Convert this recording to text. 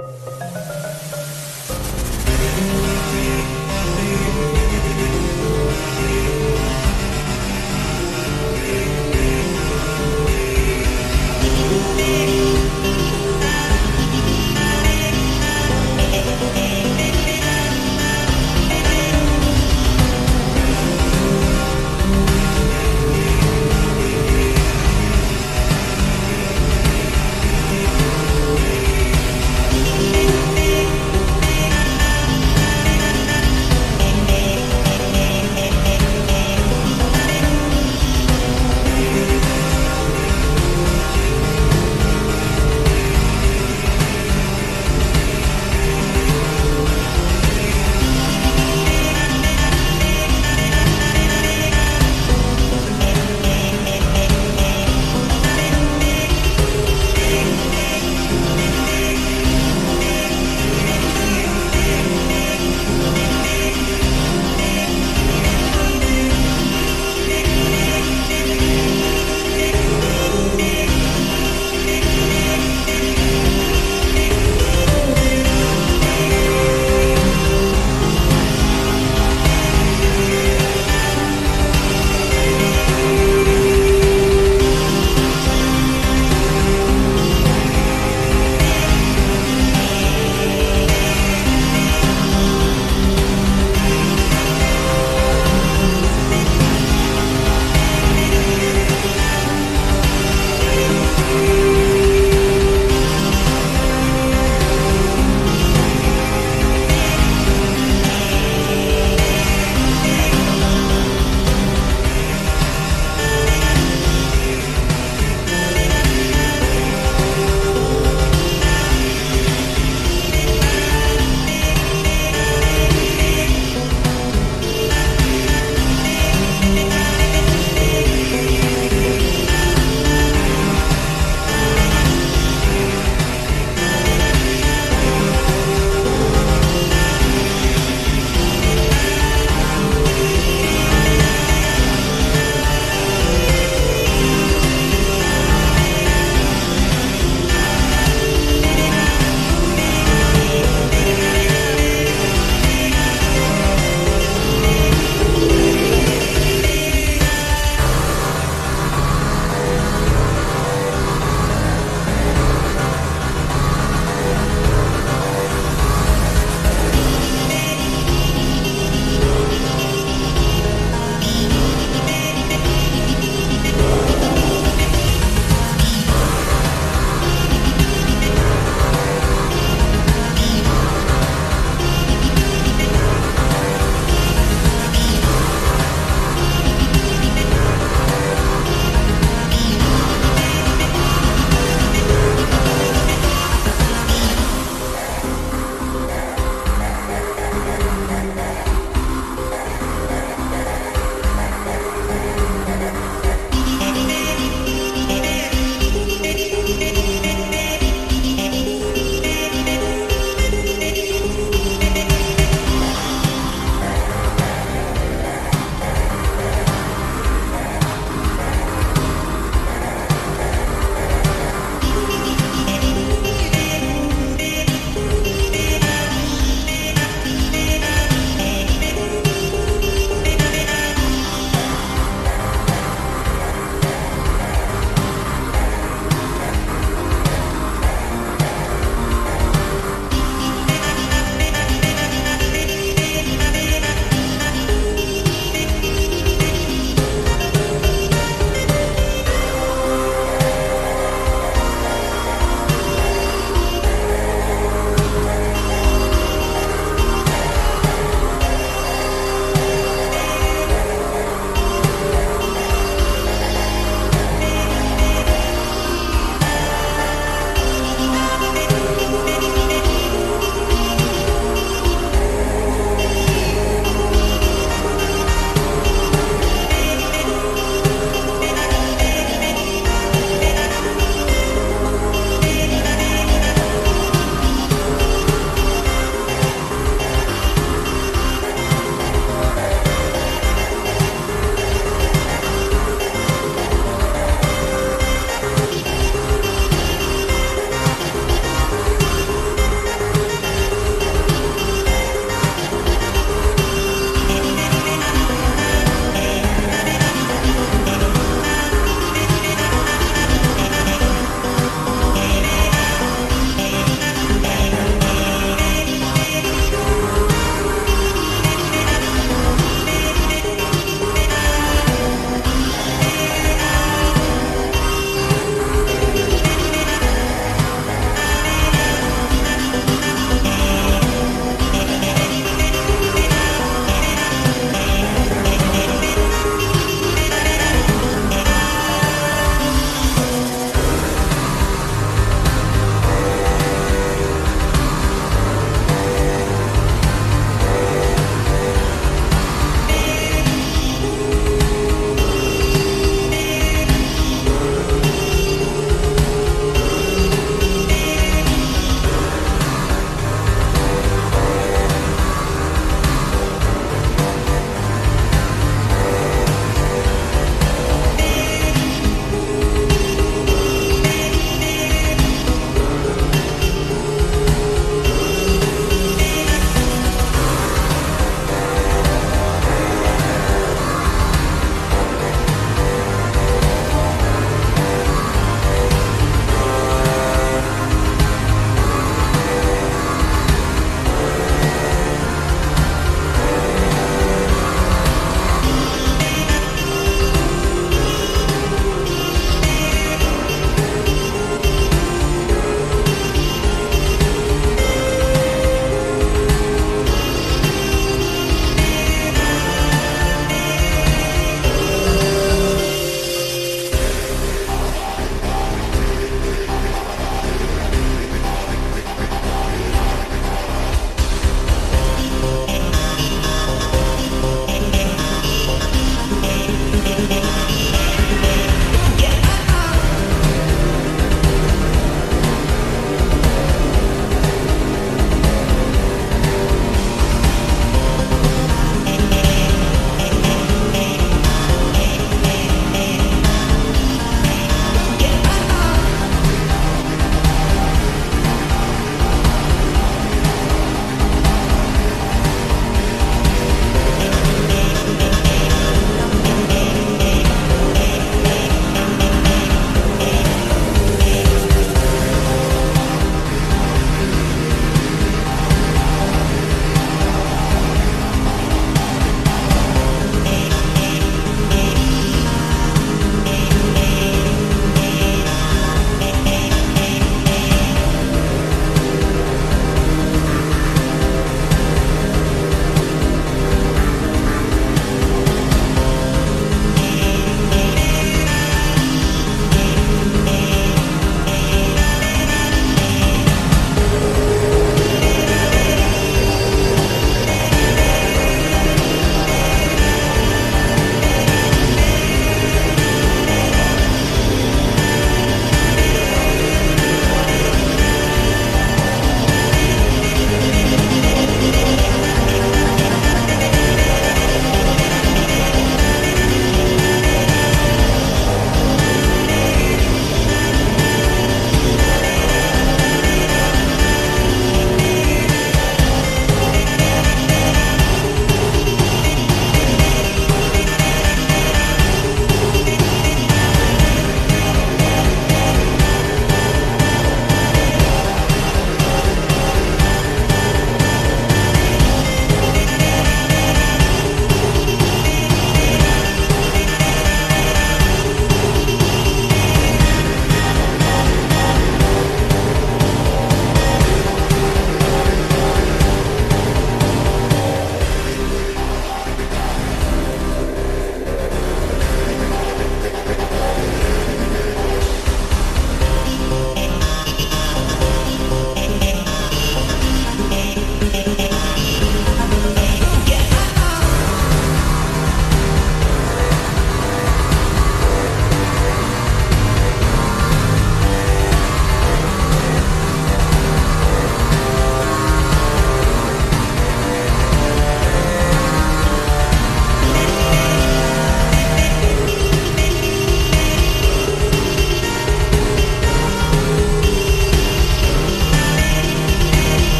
Música